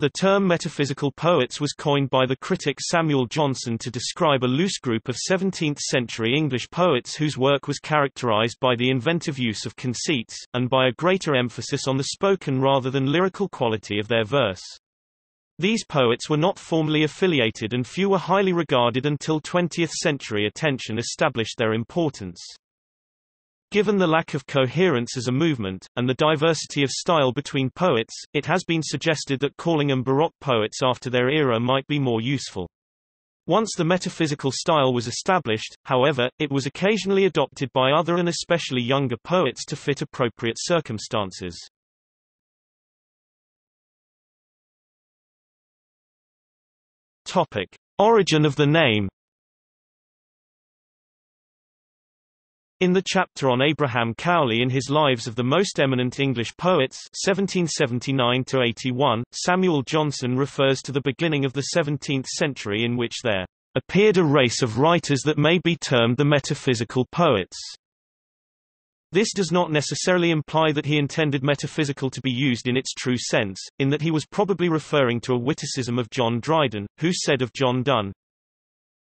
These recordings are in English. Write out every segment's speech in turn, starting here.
The term metaphysical poets was coined by the critic Samuel Johnson to describe a loose group of 17th-century English poets whose work was characterized by the inventive use of conceits, and by a greater emphasis on the spoken rather than lyrical quality of their verse. These poets were not formally affiliated and few were highly regarded until 20th-century attention established their importance. Given the lack of coherence as a movement, and the diversity of style between poets, it has been suggested that calling them Baroque poets after their era might be more useful. Once the metaphysical style was established, however, it was occasionally adopted by other and especially younger poets to fit appropriate circumstances. Topic. Origin of the name In the chapter on Abraham Cowley in his Lives of the Most Eminent English Poets 1779-81, Samuel Johnson refers to the beginning of the 17th century in which there appeared a race of writers that may be termed the metaphysical poets. This does not necessarily imply that he intended metaphysical to be used in its true sense, in that he was probably referring to a witticism of John Dryden, who said of John Donne,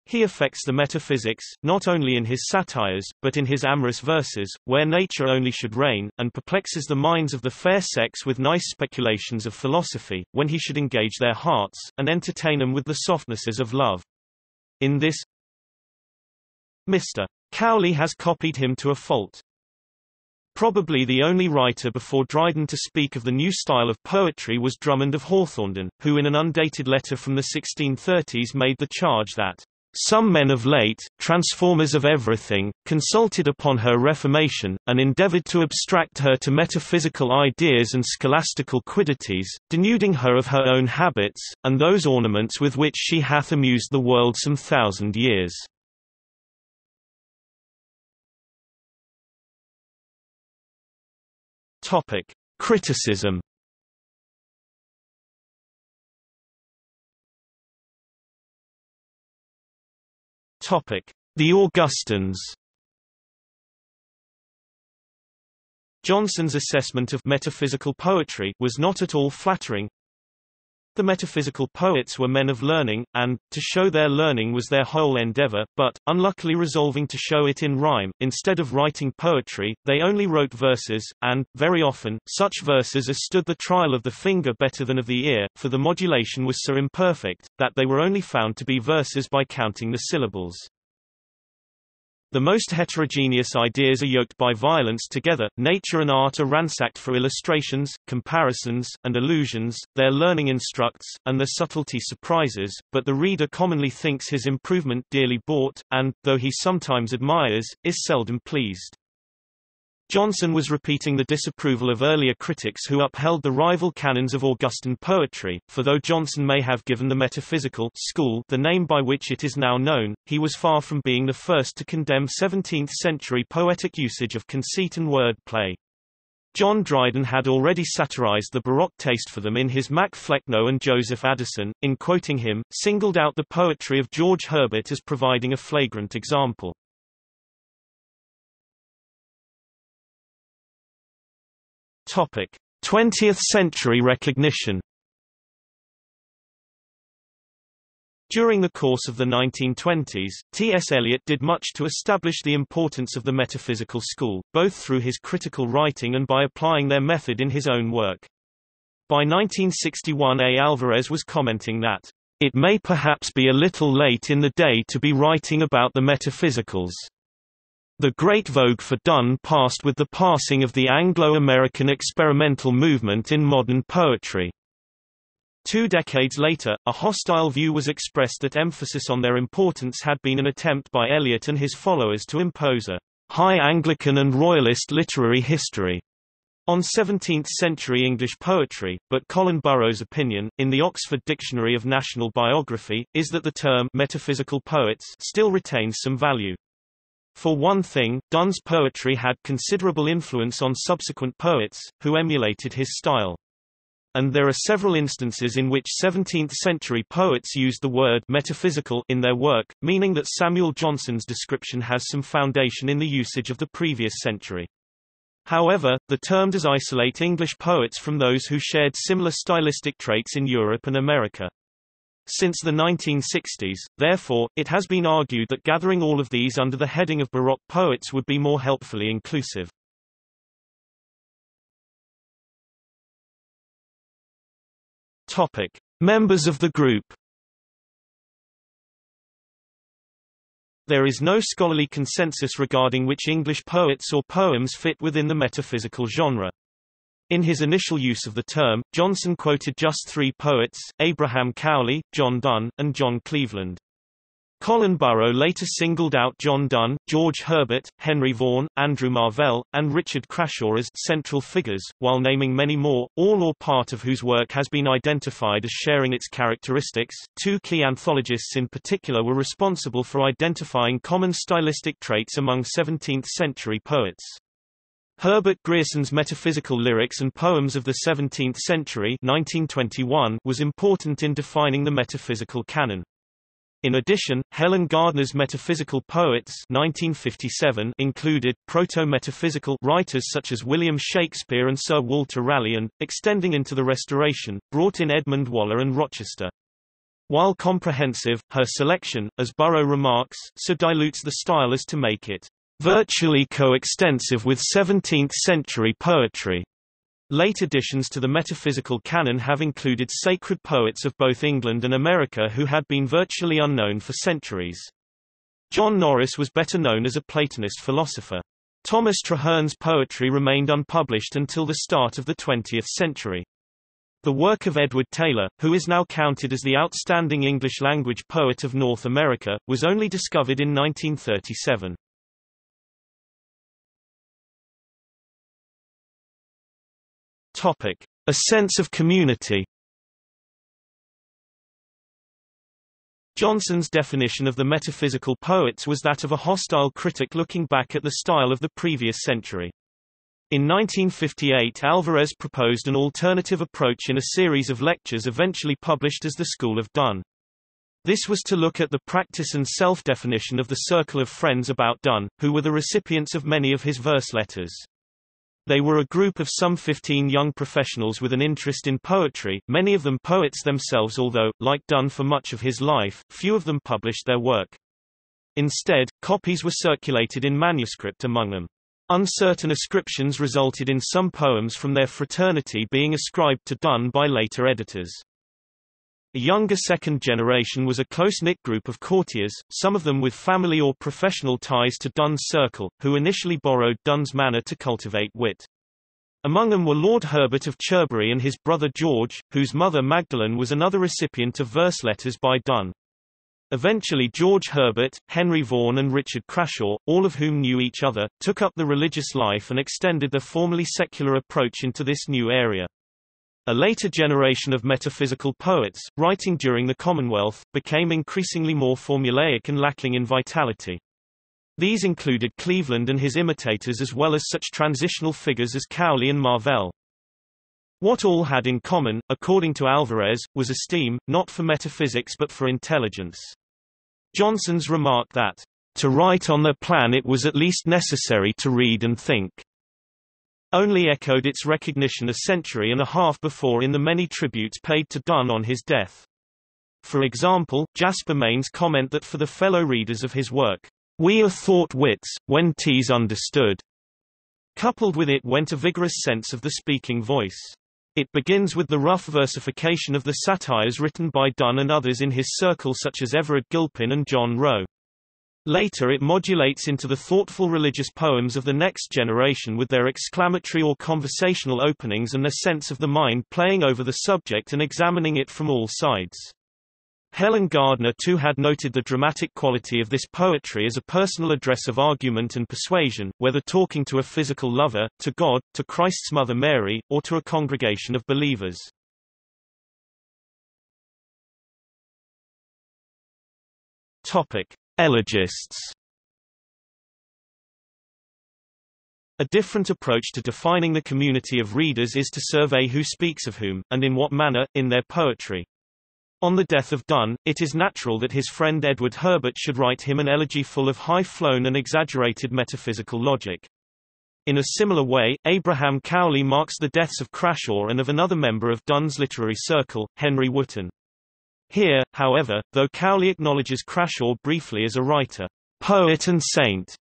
he affects the metaphysics, not only in his satires, but in his amorous verses, where nature only should reign, and perplexes the minds of the fair sex with nice speculations of philosophy, when he should engage their hearts, and entertain them with the softnesses of love. In this, Mr. Cowley has copied him to a fault. Probably the only writer before Dryden to speak of the new style of poetry was Drummond of Hawthornden, who in an undated letter from the 1630s made the charge that some men of late, transformers of everything, consulted upon her reformation, and endeavored to abstract her to metaphysical ideas and scholastical quiddities, denuding her of her own habits, and those ornaments with which she hath amused the world some thousand years. Criticism The Augustans Johnson's assessment of metaphysical poetry was not at all flattering. The metaphysical poets were men of learning, and, to show their learning was their whole endeavor, but, unluckily resolving to show it in rhyme, instead of writing poetry, they only wrote verses, and, very often, such verses as stood the trial of the finger better than of the ear, for the modulation was so imperfect, that they were only found to be verses by counting the syllables. The most heterogeneous ideas are yoked by violence together, nature and art are ransacked for illustrations, comparisons, and allusions, their learning instructs, and their subtlety surprises, but the reader commonly thinks his improvement dearly bought, and, though he sometimes admires, is seldom pleased. Johnson was repeating the disapproval of earlier critics who upheld the rival canons of Augustan poetry, for though Johnson may have given the metaphysical school the name by which it is now known, he was far from being the first to condemn 17th-century poetic usage of conceit and word play. John Dryden had already satirized the Baroque taste for them in his Mac Flecknoe and Joseph Addison, in quoting him, singled out the poetry of George Herbert as providing a flagrant example. 20th century recognition During the course of the 1920s, T.S. Eliot did much to establish the importance of the metaphysical school, both through his critical writing and by applying their method in his own work. By 1961 A. Alvarez was commenting that, "...it may perhaps be a little late in the day to be writing about the metaphysicals." The great vogue for Donne passed with the passing of the Anglo-American experimental movement in modern poetry. Two decades later, a hostile view was expressed that emphasis on their importance had been an attempt by Eliot and his followers to impose a high Anglican and royalist literary history on 17th-century English poetry, but Colin Burrow's opinion, in the Oxford Dictionary of National Biography, is that the term metaphysical poets still retains some value. For one thing, Donne's poetry had considerable influence on subsequent poets, who emulated his style. And there are several instances in which 17th-century poets used the word metaphysical in their work, meaning that Samuel Johnson's description has some foundation in the usage of the previous century. However, the term does isolate English poets from those who shared similar stylistic traits in Europe and America. Since the 1960s, therefore, it has been argued that gathering all of these under the heading of Baroque poets would be more helpfully inclusive. Topic. Members of the group There is no scholarly consensus regarding which English poets or poems fit within the metaphysical genre. In his initial use of the term, Johnson quoted just three poets, Abraham Cowley, John Donne, and John Cleveland. Colin Burrow later singled out John Donne, George Herbert, Henry Vaughan, Andrew Marvell, and Richard Crashaw as central figures, while naming many more, all or part of whose work has been identified as sharing its characteristics. Two key anthologists in particular were responsible for identifying common stylistic traits among 17th-century poets. Herbert Grierson's Metaphysical Lyrics and Poems of the Seventeenth Century 1921 was important in defining the metaphysical canon. In addition, Helen Gardner's Metaphysical Poets 1957 included proto-metaphysical writers such as William Shakespeare and Sir Walter Raleigh and, extending into the Restoration, brought in Edmund Waller and Rochester. While comprehensive, her selection, as Burrow remarks, so dilutes the style as to make it virtually coextensive with 17th-century poetry. Late additions to the metaphysical canon have included sacred poets of both England and America who had been virtually unknown for centuries. John Norris was better known as a Platonist philosopher. Thomas Traherne's poetry remained unpublished until the start of the 20th century. The work of Edward Taylor, who is now counted as the outstanding English-language poet of North America, was only discovered in 1937. Topic: A sense of community. Johnson's definition of the metaphysical poets was that of a hostile critic looking back at the style of the previous century. In 1958 Alvarez proposed an alternative approach in a series of lectures eventually published as the School of Donne. This was to look at the practice and self-definition of the circle of friends about Donne, who were the recipients of many of his verse letters. They were a group of some 15 young professionals with an interest in poetry, many of them poets themselves although, like Donne for much of his life, few of them published their work. Instead, copies were circulated in manuscript among them. Uncertain ascriptions resulted in some poems from their fraternity being ascribed to Donne by later editors. A younger second generation was a close-knit group of courtiers, some of them with family or professional ties to Donne's circle, who initially borrowed Donne's manner to cultivate wit. Among them were Lord Herbert of Cherbury and his brother George, whose mother Magdalen was another recipient of verse letters by Donne. Eventually George Herbert, Henry Vaughan and Richard Crashaw, all of whom knew each other, took up the religious life and extended their formerly secular approach into this new area. A later generation of metaphysical poets, writing during the Commonwealth, became increasingly more formulaic and lacking in vitality. These included Cleveland and his imitators as well as such transitional figures as Cowley and Marvell. What all had in common, according to Alvarez, was esteem, not for metaphysics but for intelligence. Johnson's remark that, to write on their plan it was at least necessary to read and think only echoed its recognition a century and a half before in the many tributes paid to Donne on his death. For example, Jasper Maynes comment that for the fellow readers of his work, we are thought wits, when tease understood. Coupled with it went a vigorous sense of the speaking voice. It begins with the rough versification of the satires written by Donne and others in his circle such as Everard Gilpin and John Rowe. Later it modulates into the thoughtful religious poems of the next generation with their exclamatory or conversational openings and their sense of the mind playing over the subject and examining it from all sides. Helen Gardner too had noted the dramatic quality of this poetry as a personal address of argument and persuasion, whether talking to a physical lover, to God, to Christ's mother Mary, or to a congregation of believers. Topic. Elegists A different approach to defining the community of readers is to survey who speaks of whom, and in what manner, in their poetry. On the death of Donne, it is natural that his friend Edward Herbert should write him an elegy full of high-flown and exaggerated metaphysical logic. In a similar way, Abraham Cowley marks the deaths of Crashaw and of another member of Donne's literary circle, Henry Wotton. Here, however, though Cowley acknowledges Crashaw briefly as a writer, poet and saint,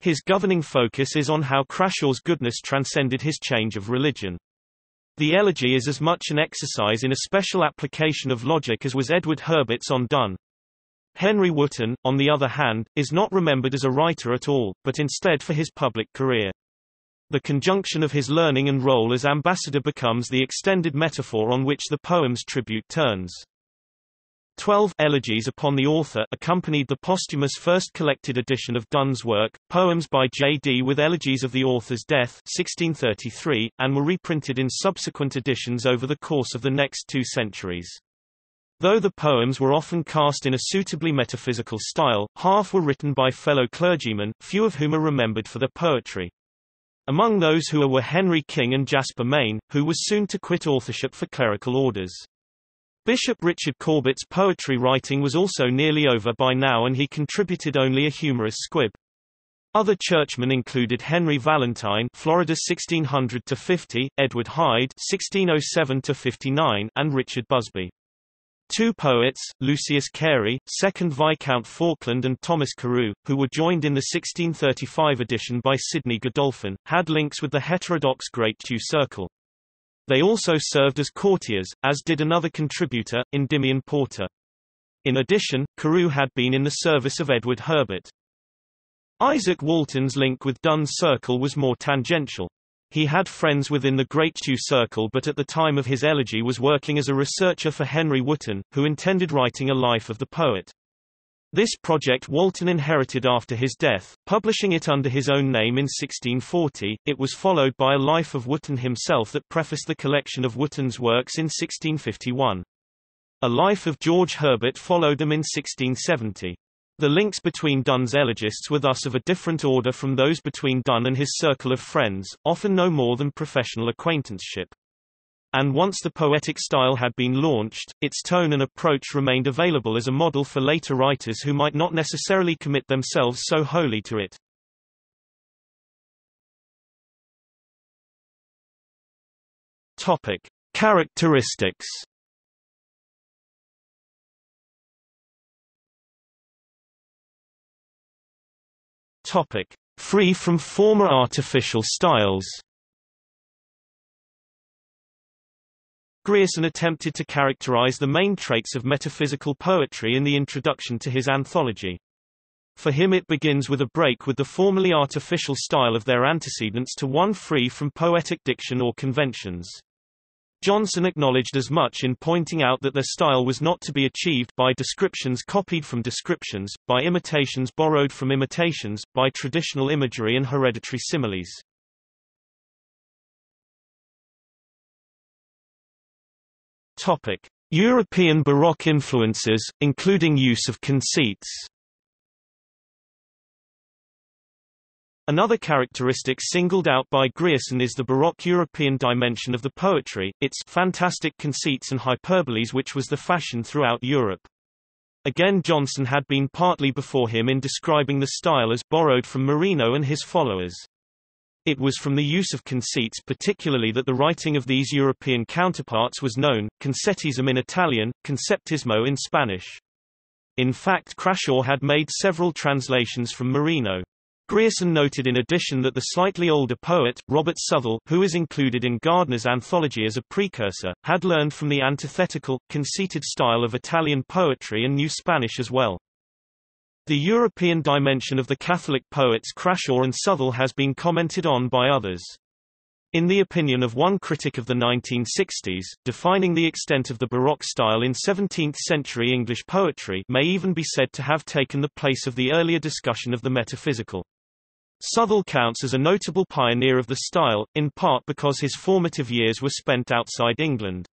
his governing focus is on how Crashaw's goodness transcended his change of religion. The elegy is as much an exercise in a special application of logic as was Edward Herbert's on Donne. Henry Wotton, on the other hand, is not remembered as a writer at all, but instead for his public career. The conjunction of his learning and role as ambassador becomes the extended metaphor on which the poem's tribute turns. Twelve elegies upon the author accompanied the posthumous first collected edition of Donne's work, poems by J.D. with elegies of the author's death 1633, and were reprinted in subsequent editions over the course of the next two centuries. Though the poems were often cast in a suitably metaphysical style, half were written by fellow clergymen, few of whom are remembered for their poetry. Among those who were Henry King and Jasper Mayne, who was soon to quit authorship for clerical orders. Bishop Richard Corbett's poetry writing was also nearly over by now and he contributed only a humorous squib. Other churchmen included Henry Valentine Florida 1600-50, Edward Hyde 1607-59, and Richard Busby. Two poets, Lucius Cary, 2nd Viscount Falkland and Thomas Carew, who were joined in the 1635 edition by Sidney Godolphin, had links with the heterodox Great Tew Circle. They also served as courtiers, as did another contributor, Endymion Porter. In addition, Carew had been in the service of Edward Herbert. Izaak Walton's link with Donne's Circle was more tangential. He had friends within the Great Tew Circle but at the time of his elegy was working as a researcher for Henry Wotton, who intended writing a life of the poet. This project Walton inherited after his death, publishing it under his own name in 1640. It was followed by a life of Wotton himself that prefaced the collection of Wotton's works in 1651. A life of George Herbert followed them in 1670. The links between Donne's elegists were thus of a different order from those between Donne and his circle of friends, often no more than professional acquaintanceship. And once the poetic style had been launched, its tone and approach remained available as a model for later writers who might not necessarily commit themselves so wholly to it. Topic: Characteristics Topic: Free from former artificial styles. Grierson attempted to characterize the main traits of metaphysical poetry in the introduction to his anthology. For him it begins with a break with the formerly artificial style of their antecedents to one free from poetic diction or conventions. Johnson acknowledged as much in pointing out that their style was not to be achieved by descriptions copied from descriptions, by imitations borrowed from imitations, by traditional imagery and hereditary similes. Topic: European Baroque influences, including use of conceits. Another characteristic singled out by Grierson is the Baroque European dimension of the poetry, its fantastic conceits and hyperboles which was the fashion throughout Europe. Again Johnson had been partly before him in describing the style as borrowed from Marino and his followers. It was from the use of conceits particularly that the writing of these European counterparts was known, concettism in Italian, conceptismo in Spanish. In fact Crashaw had made several translations from Marino. Grierson noted in addition that the slightly older poet, Robert Southwell, who is included in Gardner's anthology as a precursor, had learned from the antithetical, conceited style of Italian poetry and knew Spanish as well. The European dimension of the Catholic poets Crashaw and Southwell has been commented on by others. In the opinion of one critic of the 1960s, defining the extent of the Baroque style in 17th-century English poetry may even be said to have taken the place of the earlier discussion of the metaphysical. Southwell counts as a notable pioneer of the style, in part because his formative years were spent outside England.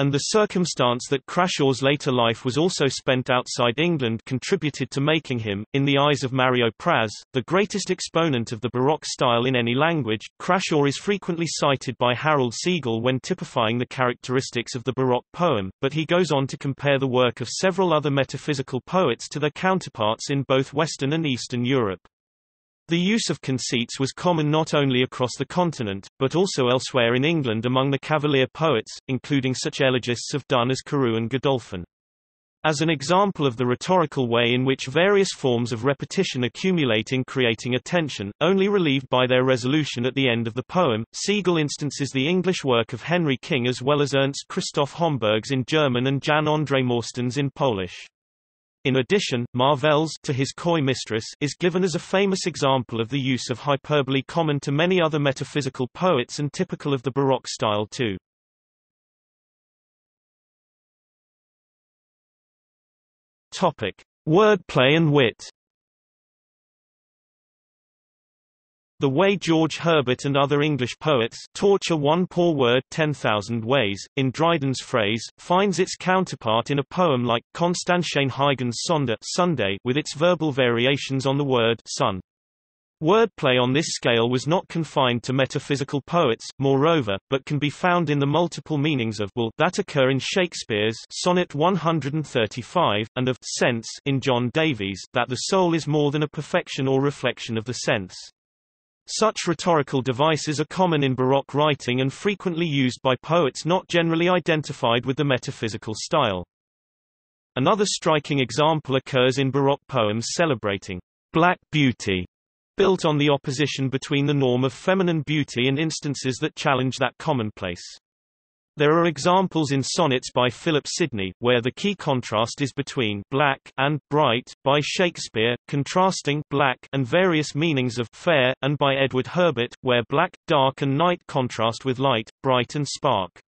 And the circumstance that Crashaw's later life was also spent outside England contributed to making him, in the eyes of Mario Praz, the greatest exponent of the Baroque style in any language. Crashaw is frequently cited by Harold Segel when typifying the characteristics of the Baroque poem, but he goes on to compare the work of several other metaphysical poets to their counterparts in both Western and Eastern Europe. The use of conceits was common not only across the continent, but also elsewhere in England among the Cavalier poets, including such elegists of Donne as Carew and Godolphin. As an example of the rhetorical way in which various forms of repetition accumulate in creating a tension, only relieved by their resolution at the end of the poem, Segel instances the English work of Henry King as well as Ernst Christoph Homburg's in German and Jan Andrzej Morsztyn's in Polish. In addition, Marvell's to his coy mistress is given as a famous example of the use of hyperbole common to many other metaphysical poets and typical of the Baroque style too. Topic: Wordplay and wit. The way George Herbert and other English poets torture one poor word 10,000 ways, in Dryden's phrase, finds its counterpart in a poem like Constantijn Huygens Sondagh Sunday with its verbal variations on the word sun. Wordplay on this scale was not confined to metaphysical poets, moreover, but can be found in the multiple meanings of will that occur in Shakespeare's Sonnet 135, and of sense in John Davies that the soul is more than a perfection or reflection of the sense. Such rhetorical devices are common in Baroque writing and frequently used by poets not generally identified with the metaphysical style. Another striking example occurs in Baroque poems celebrating black beauty, built on the opposition between the norm of feminine beauty and instances that challenge that commonplace. There are examples in sonnets by Philip Sidney, where the key contrast is between black and bright, by Shakespeare, contrasting black and various meanings of fair, and by Edward Herbert, where black, dark and night contrast with light, bright and spark.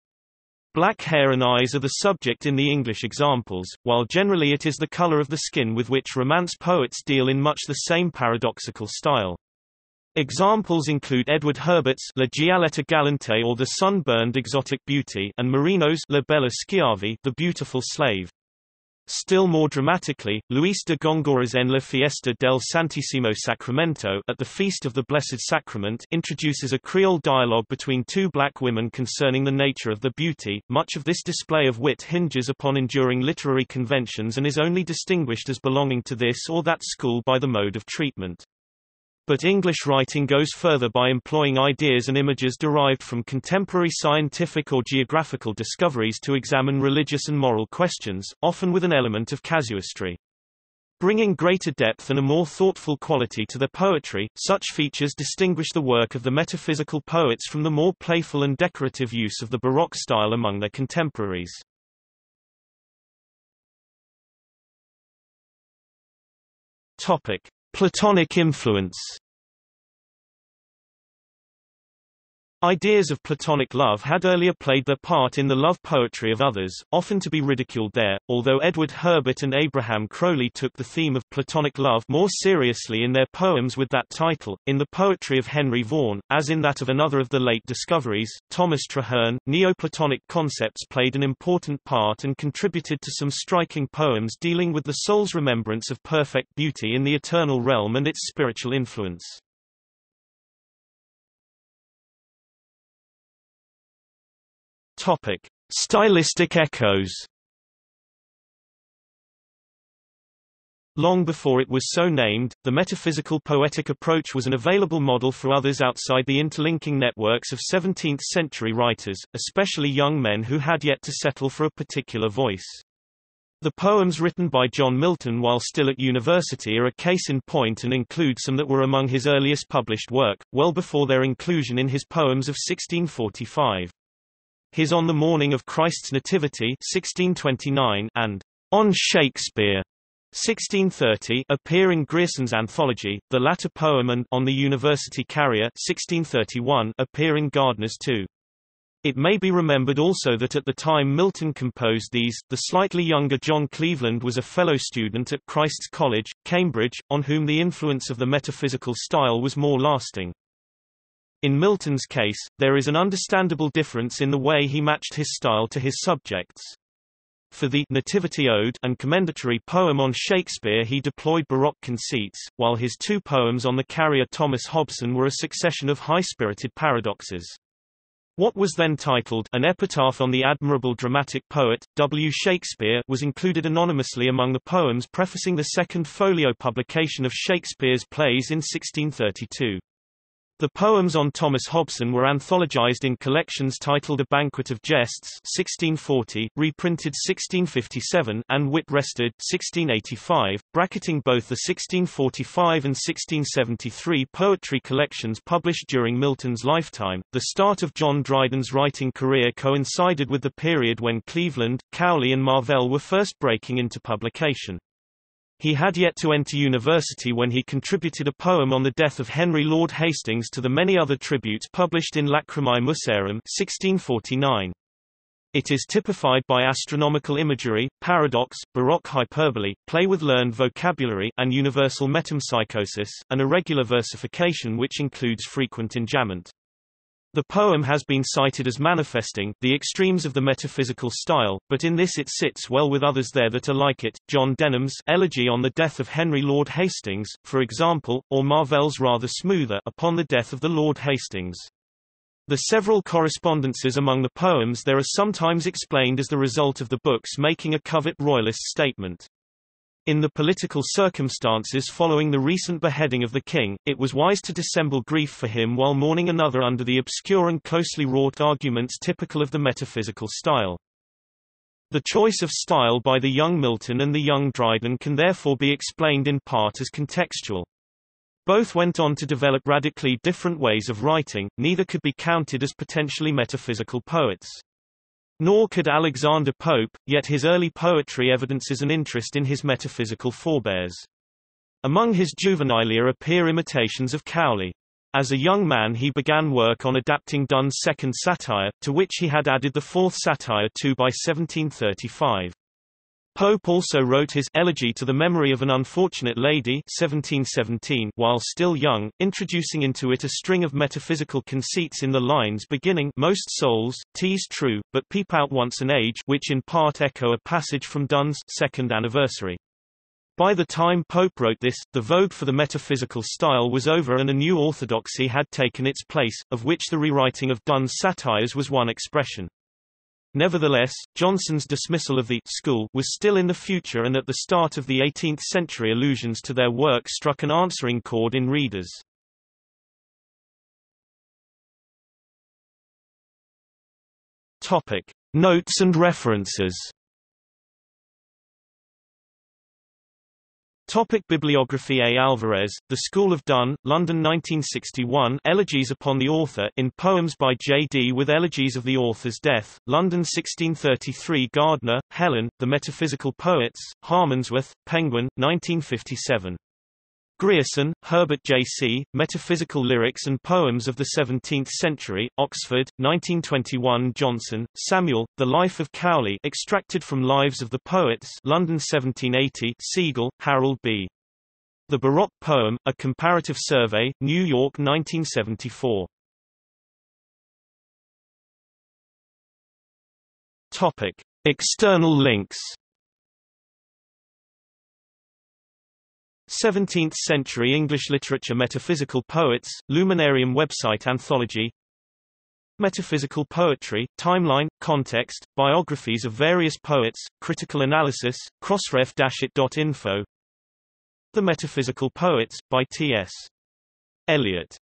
Black hair and eyes are the subject in the English examples, while generally it is the color of the skin with which Romance poets deal in much the same paradoxical style. Examples include Edward Herbert's La Gialletta Galante or The Sunburned Exotic Beauty and Marino's La Bella Schiava The Beautiful Slave. Still more dramatically, Luis de Góngora's En la Fiesta del Santísimo Sacramento at the Feast of the Blessed Sacrament introduces a Creole dialogue between two black women concerning the nature of the beauty. Much of this display of wit hinges upon enduring literary conventions and is only distinguished as belonging to this or that school by the mode of treatment. But English writing goes further by employing ideas and images derived from contemporary scientific or geographical discoveries to examine religious and moral questions, often with an element of casuistry. Bringing greater depth and a more thoughtful quality to their poetry, such features distinguish the work of the metaphysical poets from the more playful and decorative use of the Baroque style among their contemporaries. Topic. Platonic influence Ideas of Platonic love had earlier played their part in the love poetry of others, often to be ridiculed there, although Edward Herbert and Abraham Cowley took the theme of Platonic love more seriously in their poems with that title. In the poetry of Henry Vaughan, as in that of another of the late discoveries, Thomas Traherne, Neoplatonic concepts played an important part and contributed to some striking poems dealing with the soul's remembrance of perfect beauty in the eternal realm and its spiritual influence. Topic: Stylistic echoes. Long before it was so named, the metaphysical poetic approach was an available model for others outside the interlinking networks of 17th-century writers, especially young men who had yet to settle for a particular voice. The poems written by John Milton while still at university are a case in point and include some that were among his earliest published work, well before their inclusion in his poems of 1645. His On the Morning of Christ's Nativity 1629 and On Shakespeare 1630 appear in Grierson's anthology, the latter poem and On the University Carrier 1631 appear in Gardner's too. It may be remembered also that at the time Milton composed these, the slightly younger John Cleveland was a fellow student at Christ's College, Cambridge, on whom the influence of the metaphysical style was more lasting. In Milton's case, there is an understandable difference in the way he matched his style to his subjects. For the Nativity Ode and commendatory poem on Shakespeare he deployed Baroque conceits, while his two poems on the carrier Thomas Hobson were a succession of high-spirited paradoxes. What was then titled An Epitaph on the Admirable Dramatic Poet, W. Shakespeare was included anonymously among the poems prefacing the second folio publication of Shakespeare's plays in 1632. The poems on Thomas Hobson were anthologized in collections titled A Banquet of Jests 1640, reprinted 1657, and Wit Rested 1685, bracketing both the 1645 and 1673 poetry collections published during Milton's lifetime. The start of John Dryden's writing career coincided with the period when Cleveland, Cowley and Marvell were first breaking into publication. He had yet to enter university when he contributed a poem on the death of Henry Lord Hastings to the many other tributes published in Lachrymae Musarum 1649. It is typified by astronomical imagery, paradox, baroque hyperbole, play with learned vocabulary, and universal metempsychosis, an irregular versification which includes frequent enjambment. The poem has been cited as manifesting the extremes of the metaphysical style, but in this it sits well with others there that are like it, John Denham's Elegy on the Death of Henry Lord Hastings, for example, or Marvell's rather smoother Upon the Death of the Lord Hastings. The several correspondences among the poems there are sometimes explained as the result of the books making a covert royalist statement. In the political circumstances following the recent beheading of the king, it was wise to dissemble grief for him while mourning another under the obscure and closely wrought arguments typical of the metaphysical style. The choice of style by the young Milton and the young Dryden can therefore be explained in part as contextual. Both went on to develop radically different ways of writing, neither could be counted as potentially metaphysical poets. Nor could Alexander Pope, yet his early poetry evidences an interest in his metaphysical forebears. Among his juvenilia appear imitations of Cowley. As a young man he began work on adapting Donne's second satire, to which he had added the fourth satire II by 1735. Pope also wrote his Elegy to the Memory of an Unfortunate Lady 1717 while still young, introducing into it a string of metaphysical conceits in the lines beginning Most souls, tease true, but peep out once an age which in part echo a passage from Donne's Second Anniversary. By the time Pope wrote this, the vogue for the metaphysical style was over and a new orthodoxy had taken its place, of which the rewriting of Donne's satires was one expression. Nevertheless, Johnson's dismissal of the school was still in the future and at the start of the 18th century allusions to their work struck an answering chord in readers. Topic: Notes and references Topic Bibliography A. Alvarez, The School of Donne, London 1961 Elegies upon the Author in Poems by J. D. with Elegies of the Author's Death, London 1633 Gardner, Helen, The Metaphysical Poets, Harmondsworth, Penguin, 1957. Grierson, Herbert J. C., Metaphysical Lyrics and Poems of the Seventeenth Century, Oxford, 1921 Johnson, Samuel, The Life of Cowley extracted from Lives of the Poets London 1780 Segel, Harold B. The Baroque Poem, A Comparative Survey, New York 1974. Topic. External links 17th-century English literature Metaphysical poets, Luminarium website anthology. Metaphysical poetry, timeline, context, biographies of various poets, critical analysis, crossref-it.info The Metaphysical Poets, by T.S. Eliot